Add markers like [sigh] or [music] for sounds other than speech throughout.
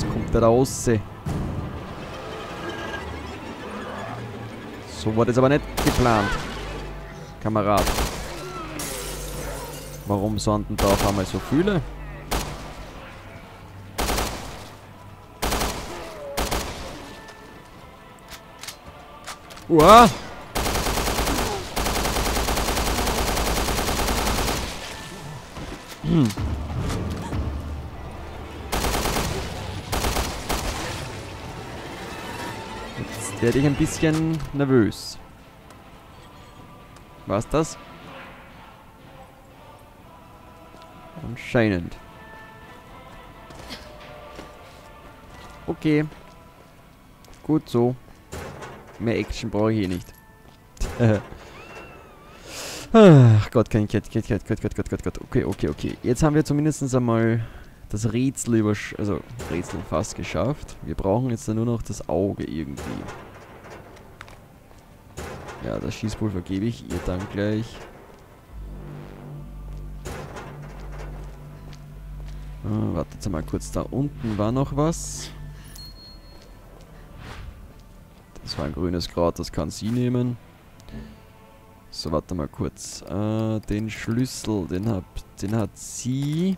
Recuperar o C. So war das aber nicht geplant. Kamerad. Warum sind denn da auf einmal so viele? Uah! Hm. Jetzt werde ich ein bisschen nervös. War's das? Anscheinend. Okay. Gut so. Mehr Action brauche ich hier nicht. Ach Gott, kein Gott, Gott, Gott, Gott, Gott, Gott, Gott, Gott. Okay, okay, okay. Jetzt haben wir zumindest einmal das Rätsel über, also Rätsel fast geschafft. Wir brauchen jetzt nur noch das Auge irgendwie. Ja, das Schießpulver gebe ich ihr dann gleich. Ah, wartet mal kurz, da unten war noch was. Das war ein grünes Kraut, das kann sie nehmen. So, warte mal kurz. Äh, den Schlüssel, den, hab, den hat sie.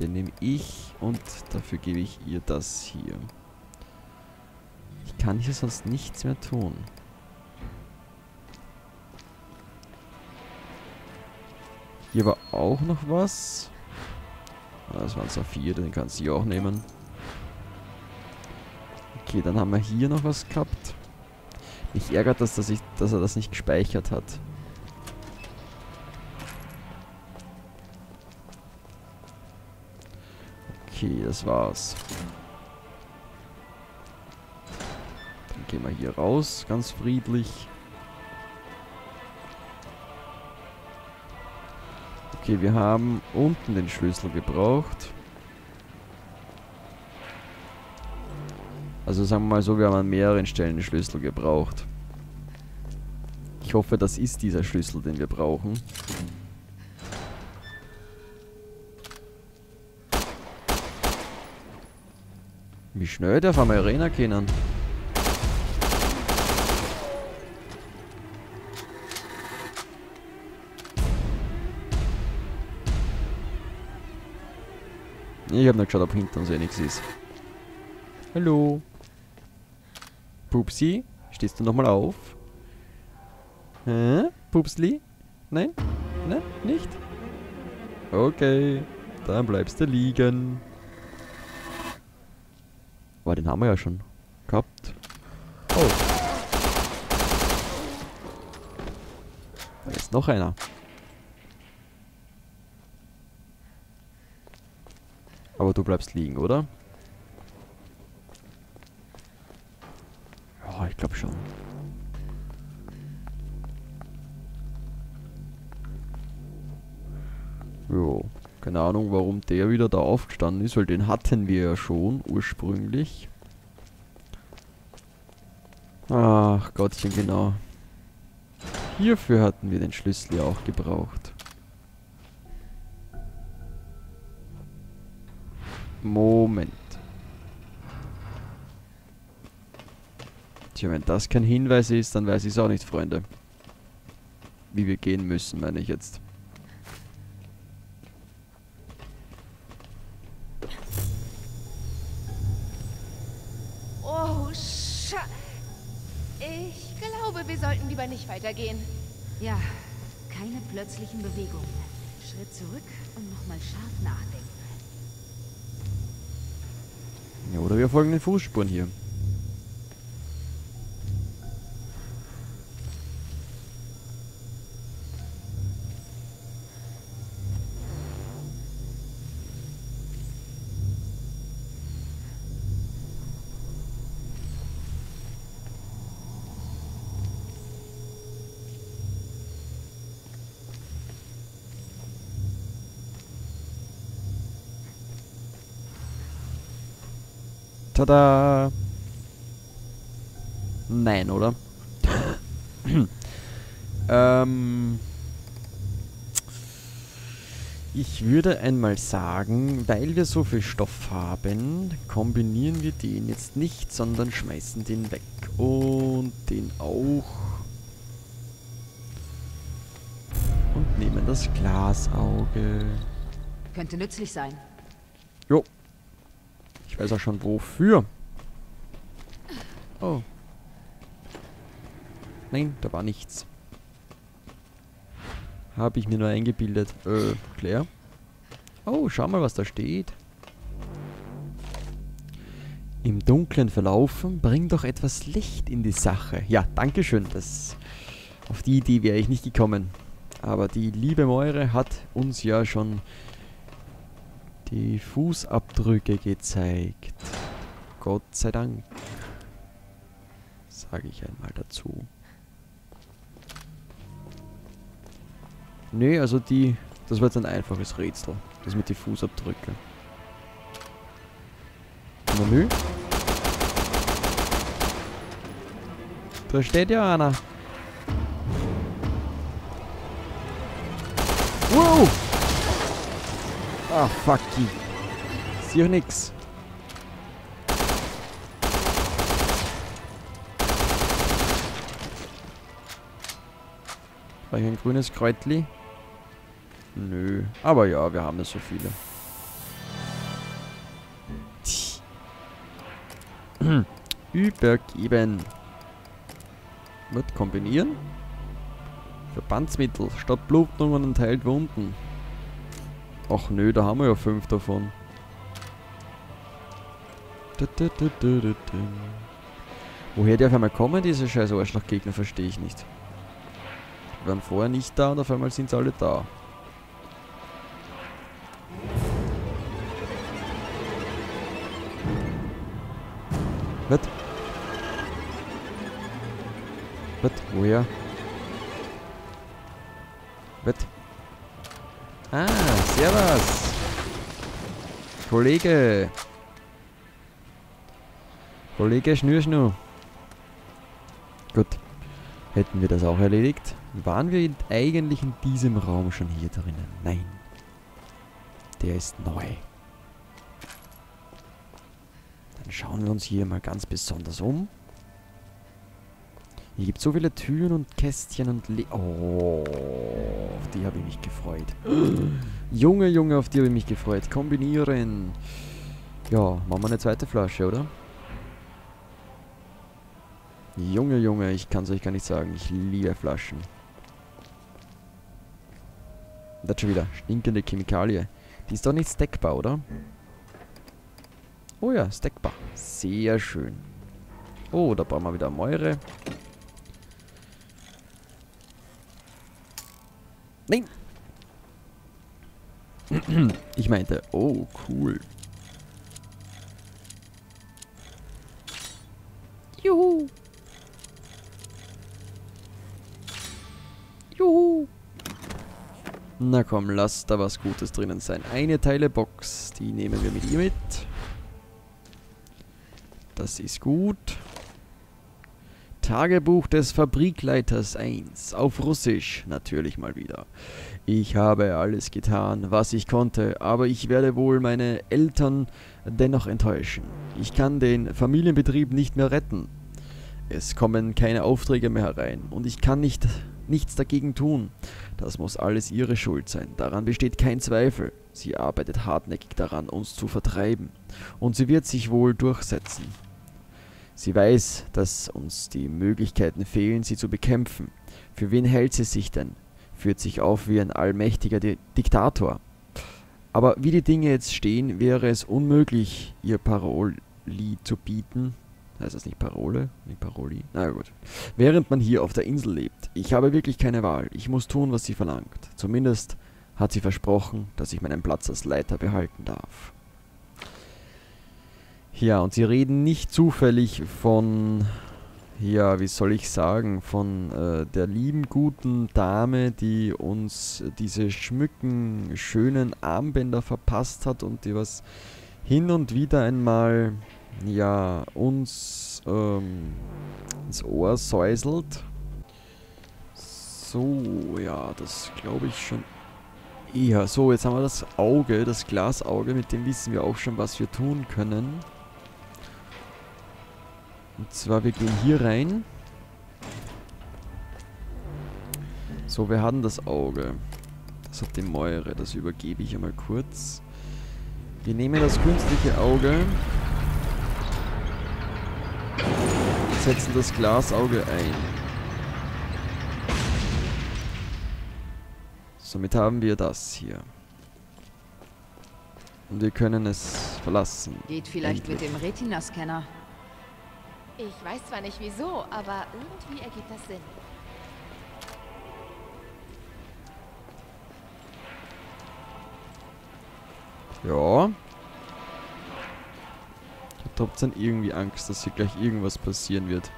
Den nehme ich und dafür gebe ich ihr das hier. Ich kann hier sonst nichts mehr tun. Hier war auch noch was. Ah, das waren Saphir, den kann sie auch nehmen. Okay, dann haben wir hier noch was gehabt. Mich ärgert das, dass, ich, dass er das nicht gespeichert hat. Okay, das war's. Dann gehen wir hier raus, ganz friedlich. Okay, wir haben unten den Schlüssel gebraucht. Also sagen wir mal so, wir haben an mehreren Stellen den Schlüssel gebraucht. Ich hoffe, das ist dieser Schlüssel, den wir brauchen. Wie schnell darf man Arena kennen? Ich habe nicht geschaut, ob hinter uns eh nichts ist. Hallo. Pupsi, stehst du nochmal auf? Hä? Pupsli? Nein? Nein? Nicht? Okay, dann bleibst du liegen. Aber den haben wir ja schon gehabt. Oh. Da ist noch einer. Aber du bleibst liegen, oder? Ja, ich glaube schon. Jo. Keine Ahnung, warum der wieder da aufgestanden ist, weil den hatten wir ja schon ursprünglich. Ach Gottchen, genau. Hierfür hatten wir den Schlüssel ja auch gebraucht. Moment. Tja, wenn das kein Hinweis ist, dann weiß ich es auch nicht, Freunde. Wie wir gehen müssen, meine ich jetzt. Oh, Scha... Ich glaube, wir sollten lieber nicht weitergehen. Ja, keine plötzlichen Bewegungen. Schritt zurück und nochmal scharf nachdenken. Ja, oder wir folgen den Fußspuren hier. Tada! Nein, oder? [clears throat] ähm... Ich würde einmal sagen, weil wir so viel Stoff haben, kombinieren wir den jetzt nicht, sondern schmeißen den weg. Und den auch. Und nehmen das Glasauge. Könnte nützlich sein. Jo. Weiß auch schon wofür. Oh. Nein, da war nichts. Habe ich mir nur eingebildet. Äh, Claire? Oh, schau mal, was da steht. Im Dunklen verlaufen, bring doch etwas Licht in die Sache. Ja, danke schön. Das, auf die Idee wäre ich nicht gekommen. Aber die liebe Meure hat uns ja schon die Fußabdrücke gezeigt. Gott sei Dank. Sage ich einmal dazu. Nee, also die... Das war jetzt ein einfaches Rätsel. Das mit den Fußabdrücken. Menü. Da steht ja einer. Wow! Ah, fuck die. Sieh nix. War hier ein grünes Kräutli? Nö. Aber ja, wir haben ja so viele. [clears throat] Übergeben. Wird kombinieren. Verbandsmittel. Statt Blutungen und heilt Wunden. Ach nö, da haben wir ja fünf davon. Woher die auf einmal kommen, diese scheiß Arschlochgegner, verstehe ich nicht. Die waren vorher nicht da und auf einmal sind sie alle da. Was? Was? Woher? Was? Ah, servus. Kollege. Kollege Schnürschnu. Gut. Hätten wir das auch erledigt? Waren wir eigentlich in diesem Raum schon hier drinnen? Nein. Der ist neu. Dann schauen wir uns hier mal ganz besonders um. Hier gibt es so viele Türen und Kästchen und Le Oh, auf die habe ich mich gefreut. [gasps] Junge, Junge, auf die habe ich mich gefreut. Kombinieren. Ja, machen wir eine zweite Flasche, oder? Junge, Junge, ich kann es euch gar nicht sagen. Ich liebe Flaschen. Das schon wieder. Stinkende Chemikalie. Die ist doch nicht stackbar, oder? Oh ja, stackbar. Sehr schön. Oh, da brauchen wir wieder Mäure. Nein! Ich meinte, oh, cool. Juhu! Juhu! Na komm, lass da was Gutes drinnen sein. Eine Teile Box, die nehmen wir mit ihr mit. Das ist gut. Tagebuch des Fabrikleiters 1. Auf Russisch, natürlich mal wieder. Ich habe alles getan, was ich konnte, aber ich werde wohl meine Eltern dennoch enttäuschen. Ich kann den Familienbetrieb nicht mehr retten. Es kommen keine Aufträge mehr herein und ich kann nicht, nichts dagegen tun. Das muss alles ihre Schuld sein, daran besteht kein Zweifel. Sie arbeitet hartnäckig daran, uns zu vertreiben. Und sie wird sich wohl durchsetzen. Sie weiß, dass uns die Möglichkeiten fehlen, sie zu bekämpfen. Für wen hält sie sich denn? Führt sich auf wie ein allmächtiger Di Diktator. Aber wie die Dinge jetzt stehen, wäre es unmöglich, ihr Paroli zu bieten, Heißt das nicht Parole? Nicht Paroli? Na gut. Während man hier auf der Insel lebt. Ich habe wirklich keine Wahl. Ich muss tun, was sie verlangt. Zumindest hat sie versprochen, dass ich meinen Platz als Leiter behalten darf. Ja, und sie reden nicht zufällig von, ja, wie soll ich sagen, von äh, der lieben, guten Dame, die uns diese schmücken, schönen Armbänder verpasst hat und die was hin und wieder einmal ja, uns ähm, ins Ohr säuselt. So, ja, das glaube ich schon eher. So, jetzt haben wir das Auge, das Glasauge, mit dem wissen wir auch schon, was wir tun können. Und zwar, wir gehen hier rein. So, wir haben das Auge. Das hat die Mäure, das übergebe ich einmal kurz. Wir nehmen das künstliche Auge. Und setzen das Glasauge ein. Somit haben wir das hier. Und wir können es verlassen. Geht vielleicht mit dem Retina-Scanner. Ich weiß zwar nicht wieso, aber irgendwie ergibt das Sinn. Ja. Ich hab trotzdem irgendwie Angst, dass hier gleich irgendwas passieren wird.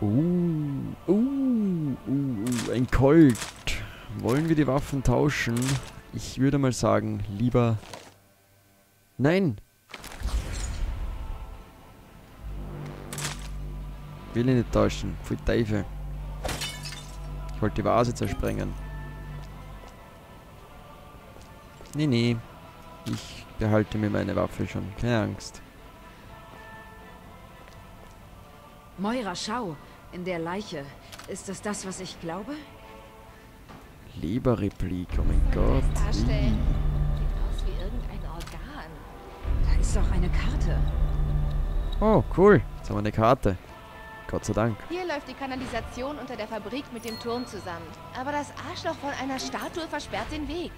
Uh, uh, uh, uh, ein Colt. Wollen wir die Waffen tauschen? Ich würde mal sagen, lieber... Nein! Will ich nicht tauschen. Voll Teufel. Ich wollte die Vase zersprengen. Nee, nee. Ich behalte mir meine Waffe schon. Keine Angst. Moira, schau. In der Leiche. Ist das das, was ich glaube? Leberreplik, oh mein Gott. Darstellen. Sieht aus wie irgendein Organ. Da ist doch eine Karte. Oh, cool. Jetzt haben wir eine Karte. Gott sei Dank. Hier läuft die Kanalisation unter der Fabrik mit dem Turm zusammen. Aber das Arschloch von einer Statue versperrt den Weg.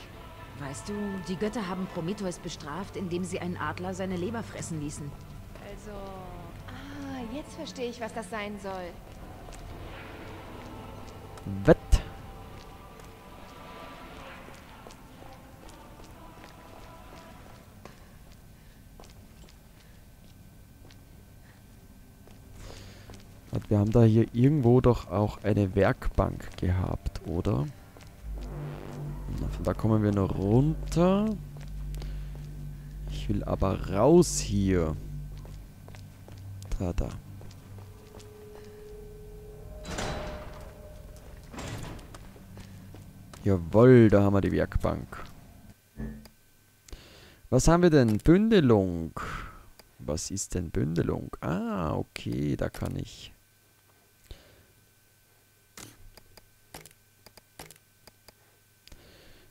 Weißt du, die Götter haben Prometheus bestraft, indem sie einen Adler seine Leber fressen ließen. Also... Ah, jetzt verstehe ich, was das sein soll. Wett. Haben da hier irgendwo doch auch eine Werkbank gehabt, oder? Von da kommen wir noch runter. Ich will aber raus hier. Da, da. Jawohl, da haben wir die Werkbank. Was haben wir denn? Bündelung. Was ist denn Bündelung? Ah, okay, da kann ich.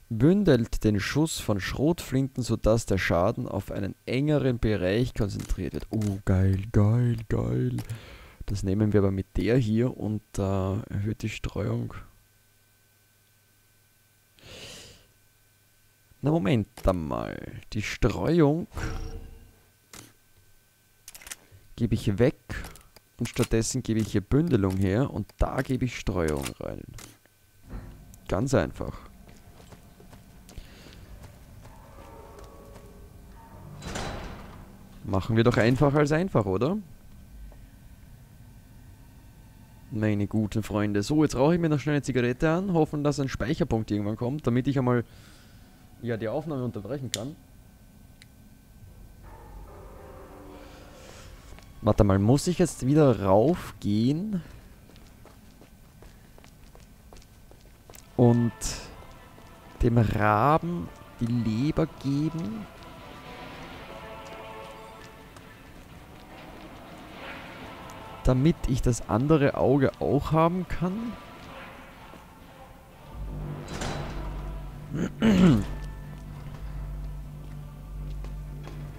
Bündelt den Schuss von Schrotflinten, sodass der Schaden auf einen engeren Bereich konzentriert wird. Oh, geil, geil, geil. Das nehmen wir aber mit der hier und äh, erhöht die Streuung. Na Moment einmal. Die Streuung gebe ich weg und stattdessen gebe ich hier Bündelung her und da gebe ich Streuung rein. Ganz einfach. Machen wir doch einfacher als einfach, oder? Meine guten Freunde. So, jetzt rauche ich mir noch schnell eine Zigarette an, hoffen, dass ein Speicherpunkt irgendwann kommt, damit ich einmal ja, die Aufnahme unterbrechen kann. Warte mal, muss ich jetzt wieder raufgehen? Und dem Raben die Leber geben? Damit ich das andere Auge auch haben kann? [clears throat]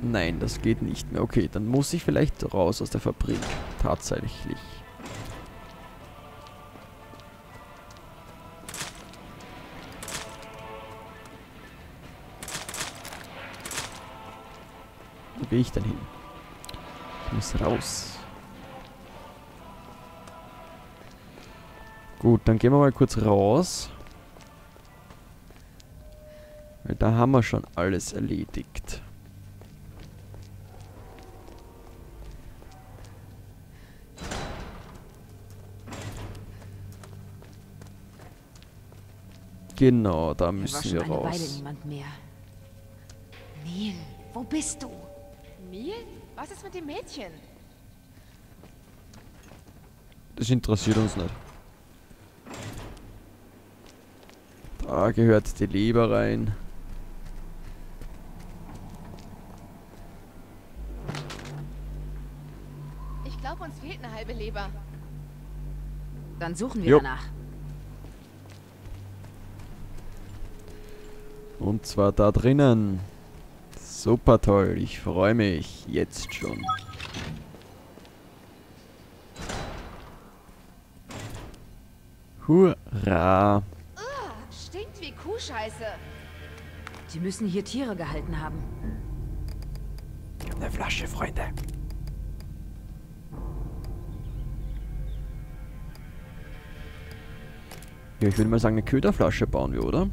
Nein, das geht nicht mehr. Okay, dann muss ich vielleicht raus aus der Fabrik. Tatsächlich. Wo gehe ich denn hin? Ich muss raus. Gut, dann gehen wir mal kurz raus. Weil da haben wir schon alles erledigt. Genau, da müssen wir eine Weile raus. niemand mehr. Neil, wo bist du? Neil? Was ist mit dem Mädchen? Das interessiert uns nicht. Da gehört die Leber rein. Ich glaube, uns fehlt eine halbe Leber. Dann suchen wir Jo. danach. Und zwar da drinnen. Super toll, ich freue mich jetzt schon. Hurra! Kuhscheiße. Die müssen hier Tiere gehalten haben. Eine Flasche, Freunde. Ja, ich würde mal sagen, eine Köderflasche bauen wir, oder?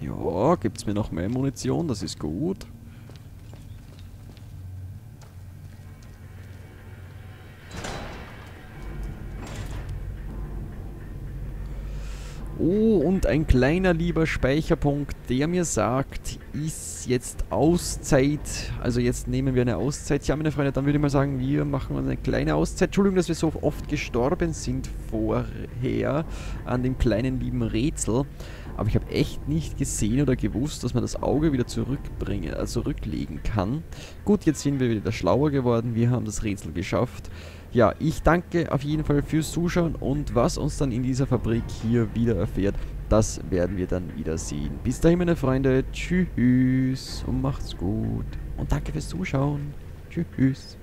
Ja, gibt's mir noch mehr Munition? Das ist gut. Und ein kleiner lieber Speicherpunkt, der mir sagt, ist jetzt Auszeit. Also jetzt nehmen wir eine Auszeit. Ja, meine Freunde, dann würde ich mal sagen, wir machen eine kleine Auszeit. Entschuldigung, dass wir so oft gestorben sind vorher an dem kleinen lieben Rätsel. Aber ich habe echt nicht gesehen oder gewusst, dass man das Auge wieder zurückbringen, also zurücklegen kann. Gut, jetzt sind wir wieder schlauer geworden. Wir haben das Rätsel geschafft. Ja, ich danke auf jeden Fall fürs Zuschauen und was uns dann in dieser Fabrik hier wieder erfährt, das werden wir dann wieder sehen. Bis dahin, meine Freunde, tschüss und macht's gut. Und danke fürs Zuschauen. Tschüss.